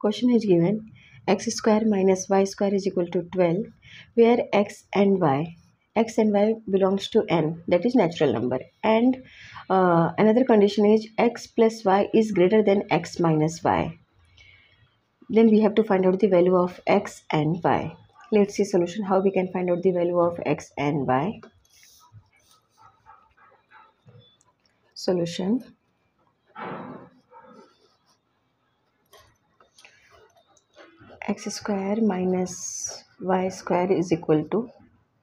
question is given. X square minus y square is equal to 12 where x and y x and y belongs to n. That is natural number. And uh, another condition is x plus y is greater than x minus y. Then we have to find out the value of x and y. Let's see solution how we can find out the value of x and y. Solution x square minus y square is equal to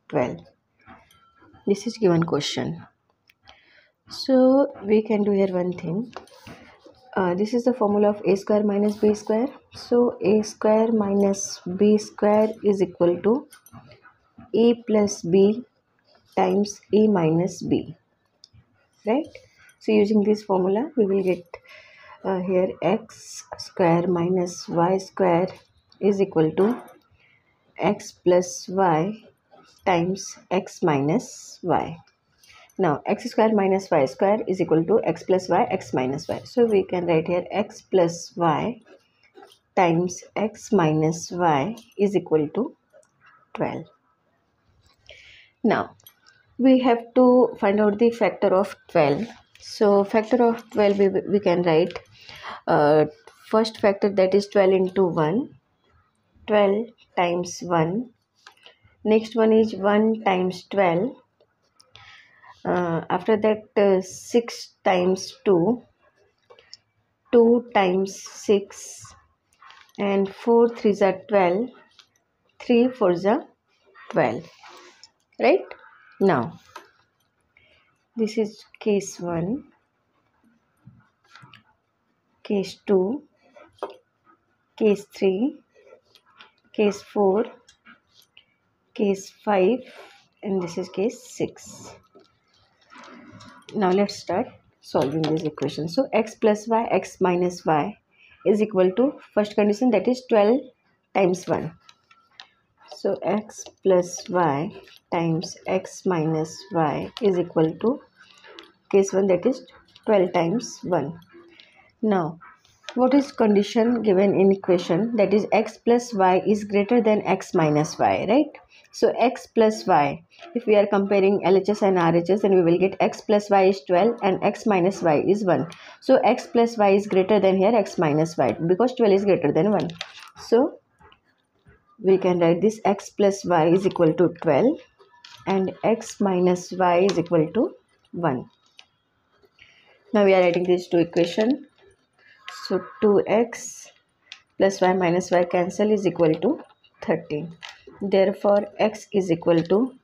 12 this is given question. So we can do here one thing. Uh, this is the formula of a square minus b square. So a square minus b square is equal to a plus b times a minus b. Right? So using this formula we will get uh, here x square minus y square is equal to x plus y times x minus y. Now x square minus y square is equal to x plus y x minus y. So we can write here x plus y times x minus y is equal to 12. Now we have to find out the factor of 12. So factor of 12 we, we can write uh, first factor that is 12 into 1 12 times 1 next one is 1 times 12 uh, after that uh, 6 times 2 2 times 6 and 4 3s are 12 3 4s are 12 right? Now this is case 1 case 2 case 3 case 4 case 5 and this is case 6 now let's start solving this equation. So x plus y x minus y is equal to first condition that is 12 times 1 so x plus y times x minus y is equal to case 1 that is 12 times 1 now what is condition given in equation? That is x plus y is greater than x minus y right? So x plus y if we are comparing LHS and RHS then we will get x plus y is 12 and x minus y is 1 so x plus y is greater than here x minus y because 12 is greater than 1 so we can write this x plus y is equal to 12 and x minus y is equal to 1 now we are writing these two equation so 2x plus y minus y cancel is equal to 13. Therefore, x is equal to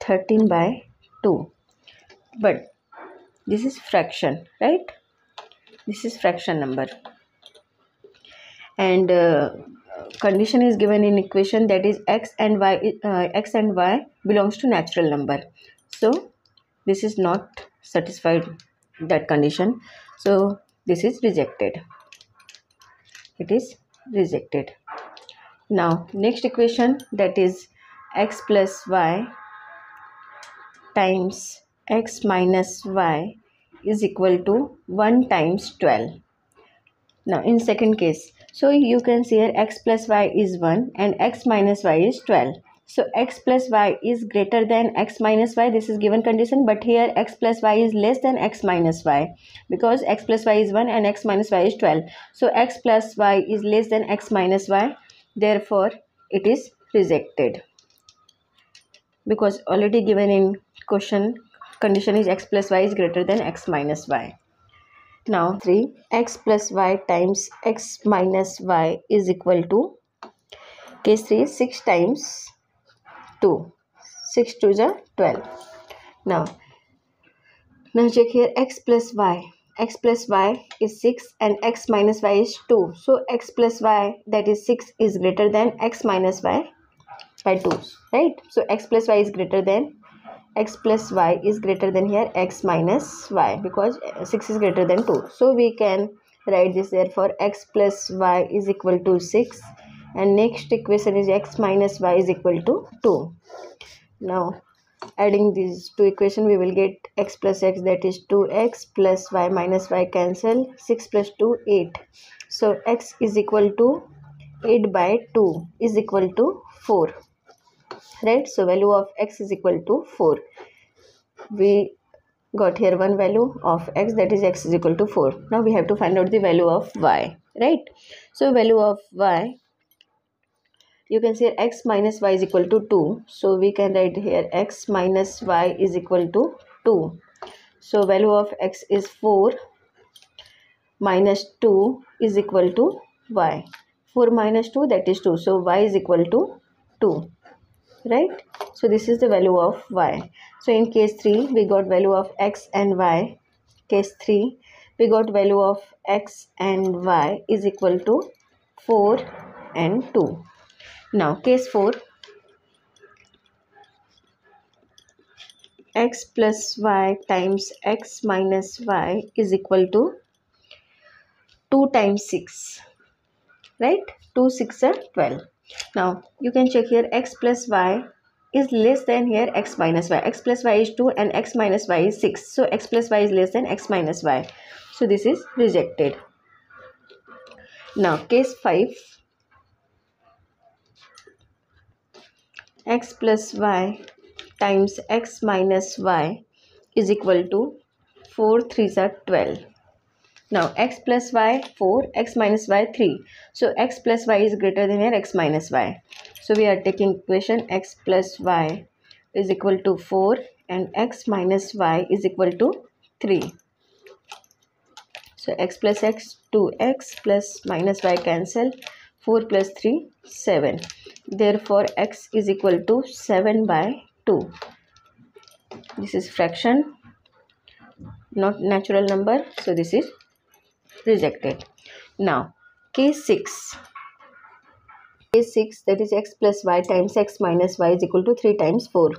13 by 2. But this is fraction, right? This is fraction number. And uh, condition is given in equation that is x and y uh, x and y belongs to natural number. So this is not satisfied that condition. So this is rejected. It is rejected. Now next equation that is x plus y times x minus y is equal to 1 times 12 now in second case so you can see here x plus y is 1 and x minus y is 12 so x plus y is greater than x minus y. This is given condition. But here x plus y is less than x minus y. Because x plus y is 1 and x minus y is 12. So x plus y is less than x minus y. Therefore, it is rejected. Because already given in question condition is x plus y is greater than x minus y. Now 3 x plus y times x minus y is equal to case 3 6 times 2 6 to the 12 now now check here x plus y. x plus y is 6 and x minus y is 2 so x plus y that is 6 is greater than x minus y by 2 right? So x plus y is greater than x plus y is greater than here x minus y because uh, 6 is greater than 2 so we can write this therefore x plus y is equal to 6 and next equation is x minus y is equal to 2 now adding these two equation we will get x plus x that is 2x plus y minus y cancel 6 plus 2 8 so x is equal to 8 by 2 is equal to 4 right? So value of x is equal to 4 we got here one value of x that is x is equal to 4 now we have to find out the value of y. Right? So value of y you can say x minus y is equal to 2 so we can write here x minus y is equal to 2 so value of x is 4 minus 2 is equal to y. 4 minus 2 that is 2 so y is equal to 2 right? So this is the value of y. So in case 3 we got value of x and y. Case 3 we got value of x and y is equal to 4 and 2 now case 4 x plus y times x minus y is equal to 2 times 6 right? 2 6 are 12 now you can check here x plus y is less than here x minus y. X plus y is 2 and x minus y is 6 so x plus y is less than x minus y. So this is rejected. Now case 5 x plus y times x minus y is equal to 4 3s are 12 now x plus y 4 x minus y 3 so x plus y is greater than here x minus y. So we are taking equation x plus y is equal to 4 and x minus y is equal to 3 so x plus x 2x plus minus y cancel 4 plus 3 7 therefore x is equal to 7 by 2 this is fraction not natural number so this is rejected. Now case 6 case 6 that is x plus y times x minus y is equal to 3 times 4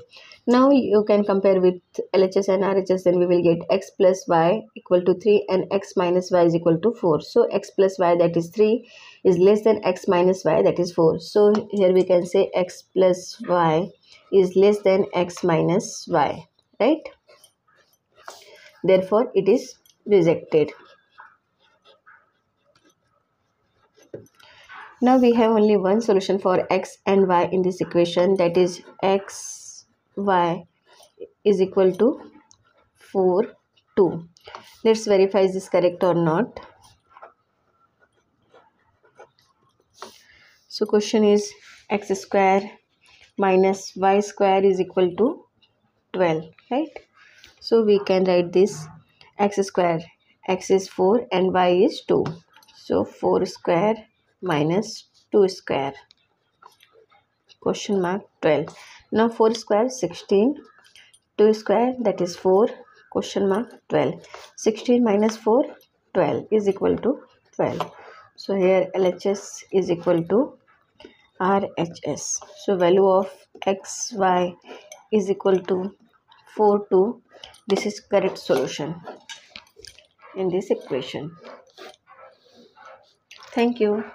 now you can compare with LHS and RHS then we will get x plus y equal to 3 and x minus y is equal to 4. So x plus y that is 3 is less than x minus y that is 4. So here we can say x plus y is less than x minus y right. Therefore it is rejected. Now we have only one solution for x and y in this equation that is x y is equal to 4 2 let's verify is this correct or not so question is x square minus y square is equal to 12 right? So we can write this x square x is 4 and y is 2 so 4 square minus 2 square. Question mark 12 now 4 square 16 2 square that is 4 question mark 12 16 minus 4 12 is equal to 12 so here LHS is equal to RHS so value of XY is equal to 4 2 this is correct solution in this equation. Thank you